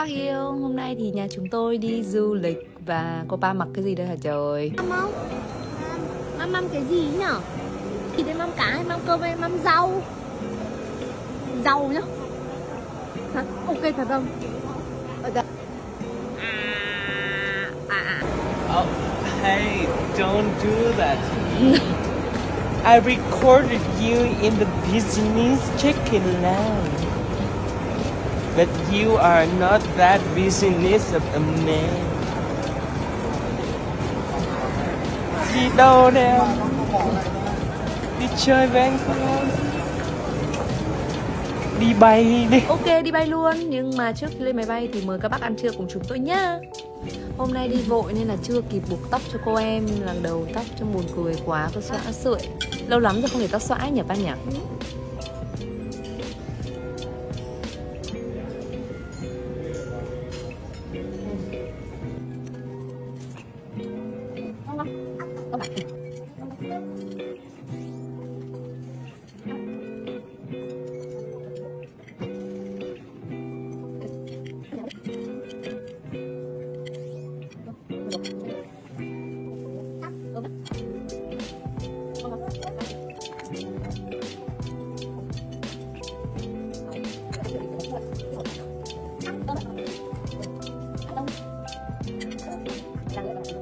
bác yêu Hôm nay thì nhà chúng tôi đi du lịch Và cô ba mặc cái gì đây hả trời Mắm không? Mắm mắm cái gì nhở? Thì đây mắm cá hay mắm cơm hay mắm rau? Rau nhá Thật? Ok thật không? Đây. À, à, à. Oh, hey, don't do that. I recorded you in the business chicken line. But you are not that business of a man. Đi đâu nè? Đi chơi với anh không? Đi bay đi. Ok, đi bay luôn Nhưng mà trước khi lên máy bay thì mời các bác ăn trưa cùng chúng tôi nhá Hôm nay đi vội nên là chưa kịp buộc tóc cho cô em Lần đầu tóc trong buồn cười quá có xõa sưởi Lâu lắm rồi không để tóc xõa nhỉ ba nhỉ À,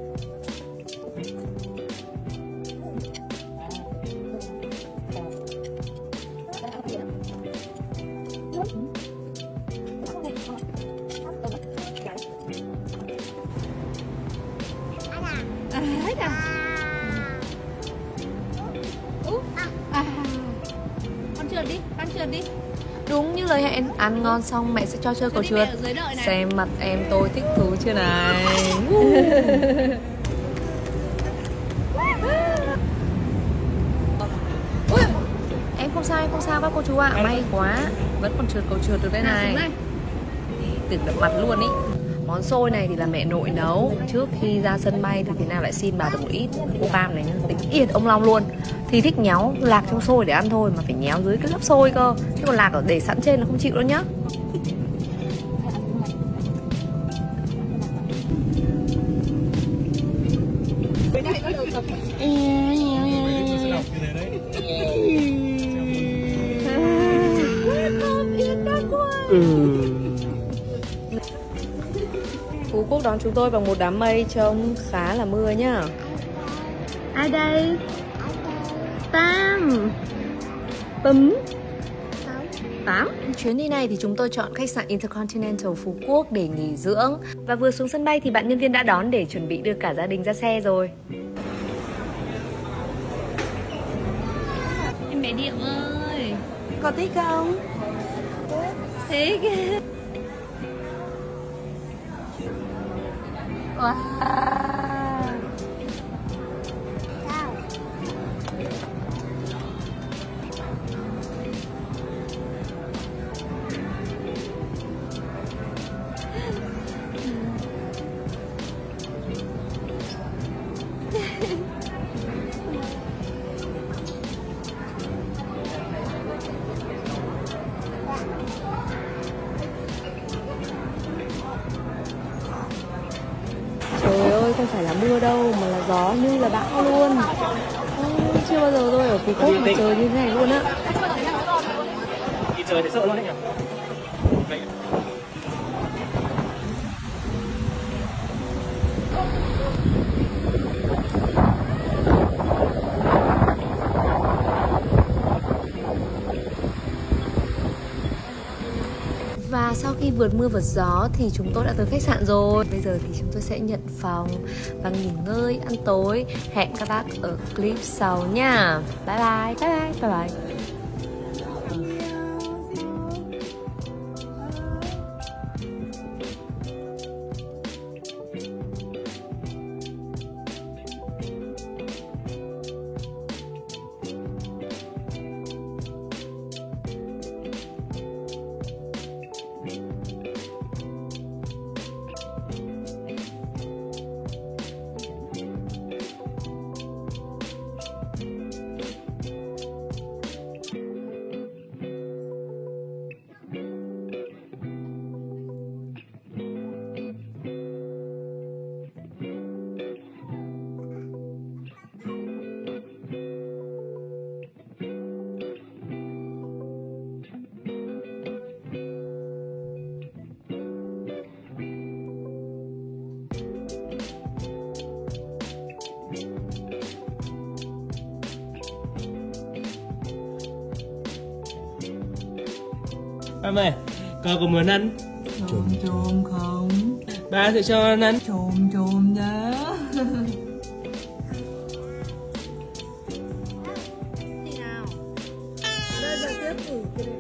lời hẹn. Ăn ngon xong mẹ sẽ cho chơi cầu Trượt. Xem mặt em tôi thích thú chưa này. Em không sao, em không sao. Các cô chú ạ May quá. Vẫn còn trượt cầu trượt được đây này. Tưởng đập mặt luôn ý Món xôi này thì là mẹ nội nấu. Trước khi ra sân bay thì thế nào lại xin bà được một ít Cô Pam này nhá, tính yên ông Long luôn. Thì thích nhéo lạc trong xôi để ăn thôi Mà phải nhéo dưới cái lớp xôi cơ. Chứ còn lạc ở để sẵn trên là không chịu đâu nhá. Phú đón chúng tôi bằng một đám mây trông khá là mưa nhá. Ai đây? Tam. Tấm Tám. Chuyến đi này thì chúng tôi chọn khách sạn Intercontinental Phú Quốc để nghỉ dưỡng. Và vừa xuống sân bay thì bạn nhân viên đã đón để chuẩn bị đưa cả gia đình ra xe rồi. Em bé Điệu ơi. Có thích không? Thích Trời mưa đâu mà là gió như là bão luôn. Ôi, Chưa bao giờ tôi ở Phú Quốc mà trời như thế này luôn á. Đi trời thì sợ luôn đấy nhỉ? Và sau khi vượt mưa vượt gió thì chúng tôi đã tới khách sạn rồi. Bây giờ thì chúng tôi sẽ nhận phòng và nghỉ ngơi, ăn tối. Hẹn các bác ở clip sau nha. Bye bye, bye bye, bye bye. Ba ơi, con có muốn ăn? Chôm chôm không? Ba sẽ cho con ăn. Chôm chôm nhá Gì nào? Đây là cái này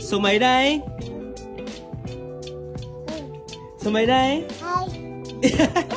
Số mấy đây? Số mấy đây? Hai